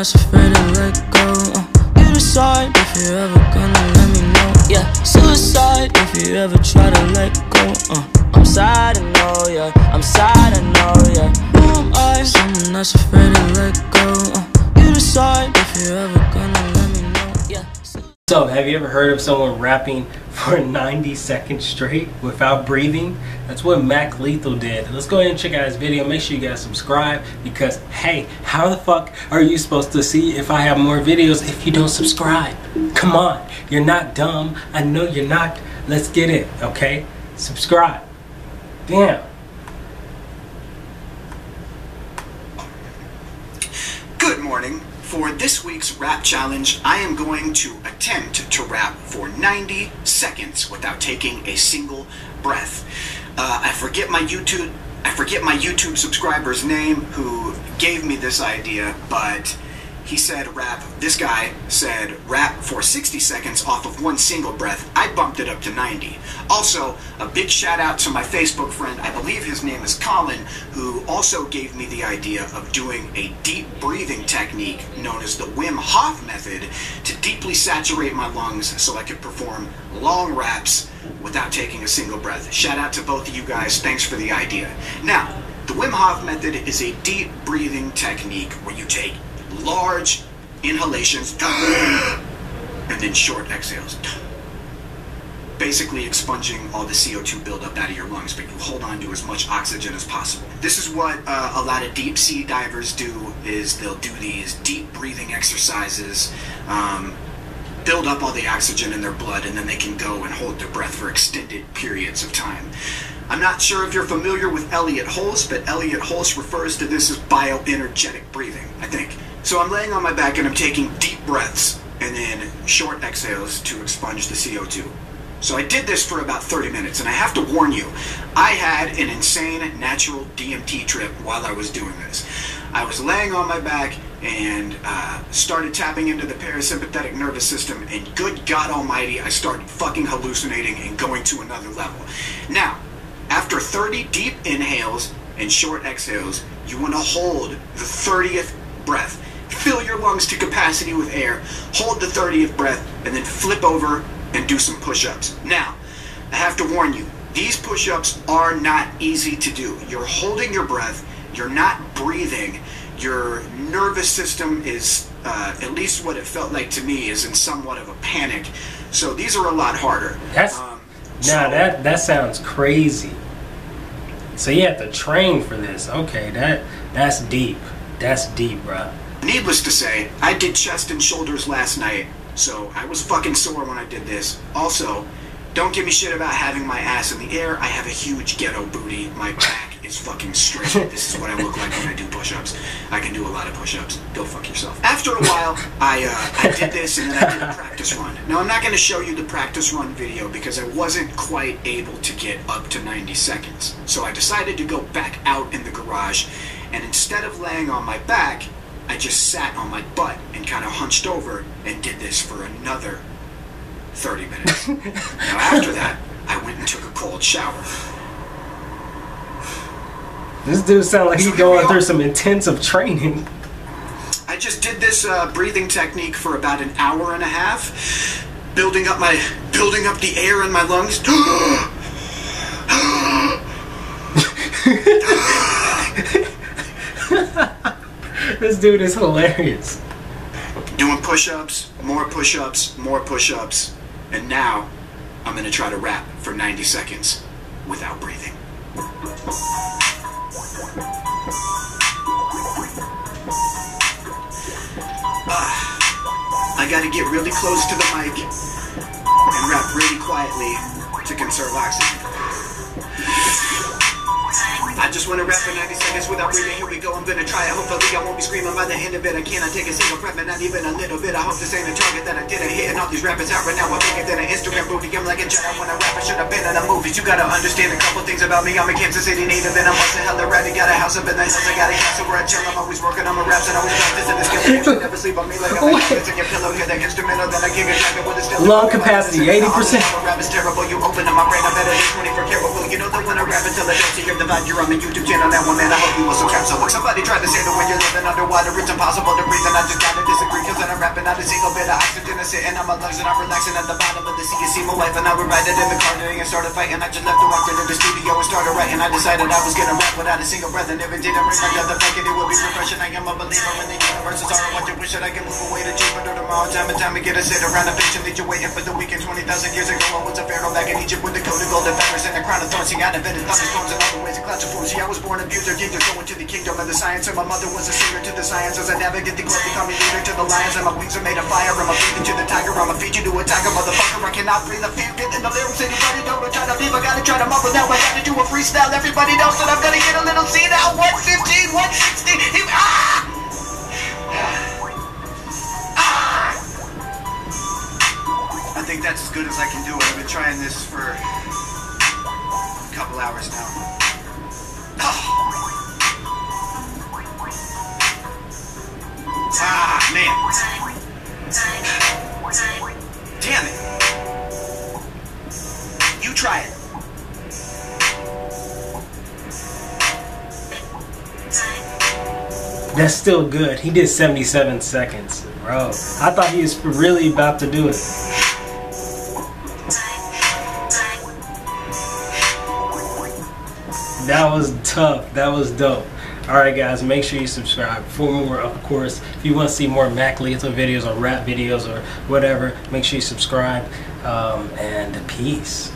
that's afraid to let go. Uh, you decide if you're ever gonna let me know. Yeah, suicide if you ever try to let go. Uh, I'm sad, I know, yeah. I'm sad, I know, yeah. Who am I? Someone that's afraid to So, have you ever heard of someone rapping for 90 seconds straight without breathing? That's what Mac Lethal did. Let's go ahead and check out his video. Make sure you guys subscribe because, hey, how the fuck are you supposed to see if I have more videos if you don't subscribe? Come on, you're not dumb. I know you're not. Let's get it, okay? Subscribe. Damn. Good morning. For this week's rap challenge, I am going to attempt to rap for 90 seconds without taking a single breath. Uh, I forget my YouTube I forget my YouTube subscriber's name who gave me this idea, but he said rap, this guy said rap for 60 seconds off of one single breath. I bumped it up to 90. Also, a big shout out to my Facebook friend, I believe his name is Colin, who also gave me the idea of doing a deep breathing technique known as the Wim Hof method to deeply saturate my lungs so I could perform long raps without taking a single breath. Shout out to both of you guys. Thanks for the idea. Now, the Wim Hof method is a deep breathing technique where you take large inhalations and then short exhales. Basically expunging all the CO2 buildup out of your lungs, but you hold on to as much oxygen as possible. This is what uh, a lot of deep sea divers do, is they'll do these deep breathing exercises, um, build up all the oxygen in their blood, and then they can go and hold their breath for extended periods of time. I'm not sure if you're familiar with Elliot Hulse, but Elliot Hulse refers to this as bioenergetic breathing, I think. So I'm laying on my back and I'm taking deep breaths and then short exhales to expunge the CO2. So I did this for about 30 minutes, and I have to warn you, I had an insane natural DMT trip while I was doing this. I was laying on my back and uh, started tapping into the parasympathetic nervous system, and good God Almighty, I started fucking hallucinating and going to another level. Now, after 30 deep inhales and short exhales, you want to hold the 30th breath fill your lungs to capacity with air, hold the 30th breath, and then flip over and do some push ups. Now, I have to warn you, these push ups are not easy to do. You're holding your breath, you're not breathing, your nervous system is, uh, at least what it felt like to me, is in somewhat of a panic. So these are a lot harder. That's um, so, now that that sounds crazy. So you have to train for this. Okay, that that's deep. That's deep, bro. Needless to say, I did chest and shoulders last night, so I was fucking sore when I did this. Also, don't give me shit about having my ass in the air. I have a huge ghetto booty. My back is fucking straight. This is what I look like when I do push-ups. I can do a lot of push-ups. Go fuck yourself. After a while, I uh, I did this and then I did a practice run. Now I'm not going to show you the practice run video because I wasn't quite able to get up to 90 seconds. So I decided to go back out in the garage and instead of laying on my back, I just sat on my butt and kind of hunched over and did this for another 30 minutes. now after that, I went and took a cold shower. This dude sounds like he's going through some intensive training. I just did this uh, breathing technique for about an hour and a half, building up my building up the air in my lungs. this dude is hilarious. Doing push-ups, more push-ups, more push-ups, and now I'm gonna try to rap for 90 seconds without breathing. Uh, I gotta get really close to the mic and rap really quietly to conserve oxygen. I just wanna rap for 90 seconds without breathing. Here we go, I'm gonna try it. Hopefully, I won't be screaming by the end of it. I cannot take a single breath, and not even a little bit. I hope this ain't a target that I didn't hit. And all these rappers out right now, I'm bigger than an Instagram booty. I'm like a giant when I rap. I should have been in the movies. You gotta understand a couple things about me. I'm a Kansas City native, and I'm also hella ready. Got a house up in the hills. I got a castle where I chill. I'm always working on my raps, and always the skill. You should never sleep on me like I'm in your pillow. Hear that instrumental, then I give it jacket with a still. Lung capacity, 80%. Rap is terrible. You open up my brain. I'm better than 24 careful. You know that when I rap until I don't see your divide, you're on me. YouTube channel now, one man, I hope you will subscribe. So look, somebody tried to say that when you're living underwater, it's impossible to breathe, and I just gotta disagree, cause I'm rapping out a single bit of oxygen is sitting on my lungs, and I'm relaxing at the bottom of the sea. You see my wife, and I was riding in the car and started fighting. I just left to walk into the studio and started writing. I decided I was gonna rap without a single breath, and didn't ring, I the fact that it would be refreshing. I am a believer in the universe, it's hard to wish that I can move away to Jupiter tomorrow. Time and time to get a sit around a bitch and lead you waiting for the weekend. 20,000 years ago, I was a pharaoh back in Egypt with the coat of golden feathers and a crown of thorns. See, I invented thunderstorms and other ways to clouds See, I was born abuser, just going to the kingdom of the science. And my mother was a singer to the science. As I navigate the globe, becoming leader to the lions. And my wings are made of fire. I'm a breathing to the tiger. I'm a you to a tiger, motherfucker. I cannot breathe. I feel good in the lyrics. Anybody know what I'm trying to leave? I gotta try to muffle now. I gotta do a freestyle. Everybody knows that I'm gonna get a little see now. 115, 160. Ah! Ah! I think that's as good as I can do. I've been trying this for a couple hours now. Try it. That's still good. He did 77 seconds, bro. I thought he was really about to do it. That was tough. That was dope. Alright guys, make sure you subscribe for more, of course. If you want to see more Mac Lethal videos or rap videos or whatever, make sure you subscribe. Um, and peace.